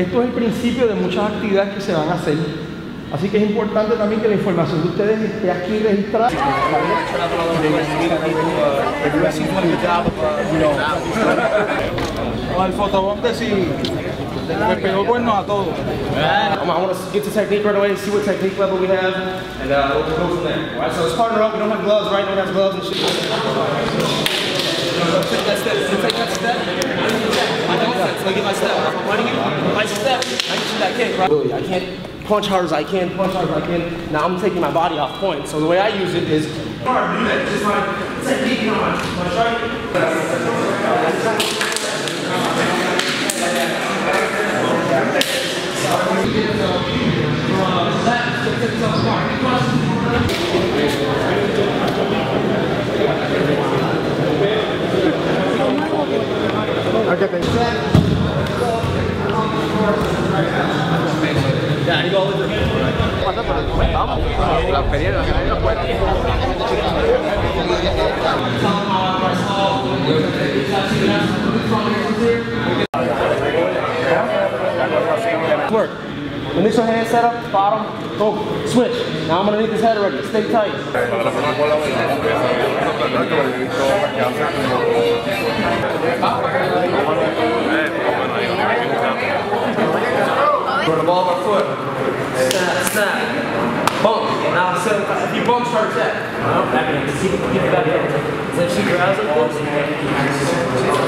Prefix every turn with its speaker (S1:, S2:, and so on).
S1: Esto es el principio de muchas actividades que se van a hacer. Así que es importante también que la información de ustedes esté aquí registrada.
S2: O el fotobombe si le pegó cuernos a todos.
S3: I want to get to technique right away, and see what technique level we have, and uh, we'll go from there. All right, so let's partner up. We don't have gloves, right? No one has gloves and shit. Take that step. You take that step. I don't step. So I get my step. I'm running you. My step. I get you that kick, right? Really, I can't punch hard as I can, punch hard as I can. Now I'm taking my body off point. So the way I use it is hard. Do that. Just my technique, you know, my, my strike. Work. Initial hand setup, bottom, go, switch. Now I'm need this head already. Stay tight. Throw the ball by foot. Snap, snap. Bump. Now set up, if you bump, start that. No, back in. Keep, keep it back in. So she grabs it,